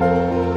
Música